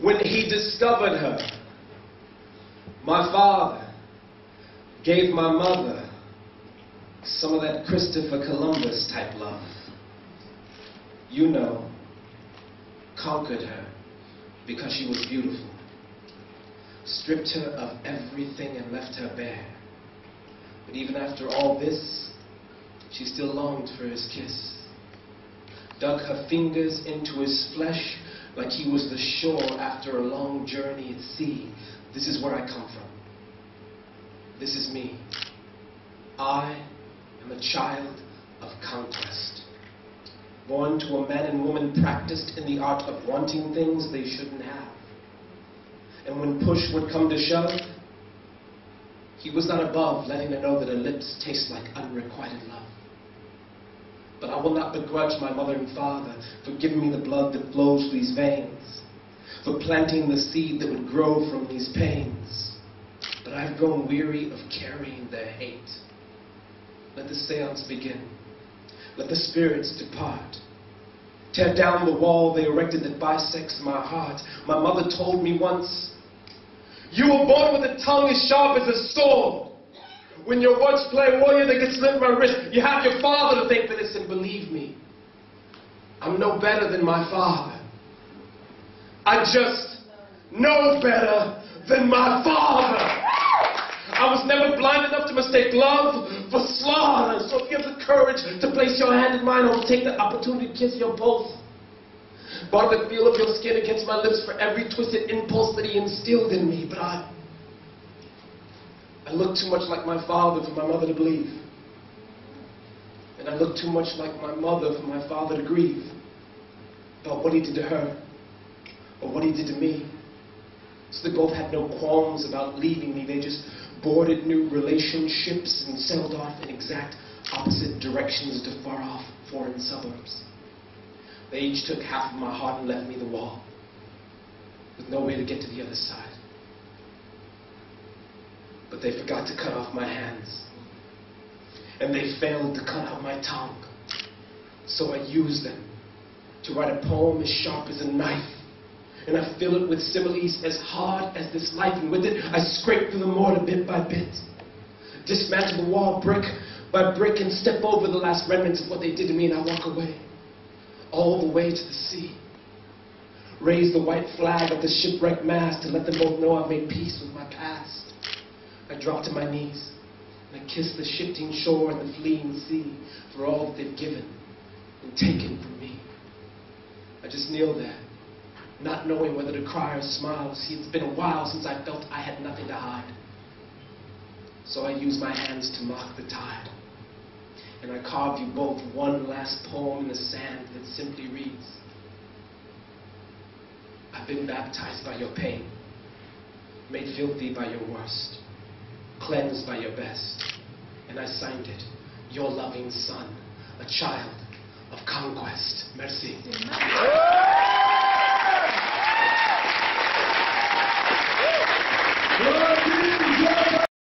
When he discovered her, my father gave my mother some of that Christopher Columbus type love. You know, conquered her because she was beautiful, stripped her of everything and left her bare. But even after all this, she still longed for his kiss, dug her fingers into his flesh like he was the shore after a long journey at sea. This is where I come from. This is me. I am a child of conquest. Born to a man and woman practiced in the art of wanting things they shouldn't have. And when push would come to shove, he was not above letting her know that her lips taste like unrequited love. But I will not begrudge my mother and father for giving me the blood that flows through these veins, for planting the seed that would grow from these pains. But I've grown weary of carrying their hate. Let the seance begin. Let the spirits depart. Tear down the wall they erected that bisects my heart. My mother told me once, You were born with a tongue as sharp as a sword. When your words play warrior, they can slit my wrist. You have your father to thank for this, and believe me, I'm no better than my father. I just know better than my father. I was never blind enough to mistake love for slaughter. So if you have the courage to place your hand in mine, I will take the opportunity to kiss your pulse. Bar the feel of your skin against my lips for every twisted impulse that he instilled in me. But I, I look too much like my father for my mother to believe. And I look too much like my mother for my father to grieve about what he did to her or what he did to me. So they both had no qualms about leaving me. They just boarded new relationships and sailed off in exact opposite directions to far off foreign suburbs. They each took half of my heart and left me the wall, with no way to get to the other side. But they forgot to cut off my hands, and they failed to cut out my tongue. So I used them to write a poem as sharp as a knife and I fill it with similes as hard as this life, and with it I scrape through the mortar bit by bit, dismantle the wall brick by brick, and step over the last remnants of what they did to me, and I walk away, all the way to the sea. Raise the white flag of the shipwrecked mast to let them both know I've made peace with my past. I drop to my knees, and I kiss the shifting shore and the fleeing sea for all that they've given and taken from me. I just kneel there not knowing whether to cry or smile. See, it's been a while since I felt I had nothing to hide. So I use my hands to mock the tide. And I carve you both one last poem in the sand that simply reads, I've been baptized by your pain, made filthy by your worst, cleansed by your best. And I signed it, your loving son, a child of conquest. Mercy.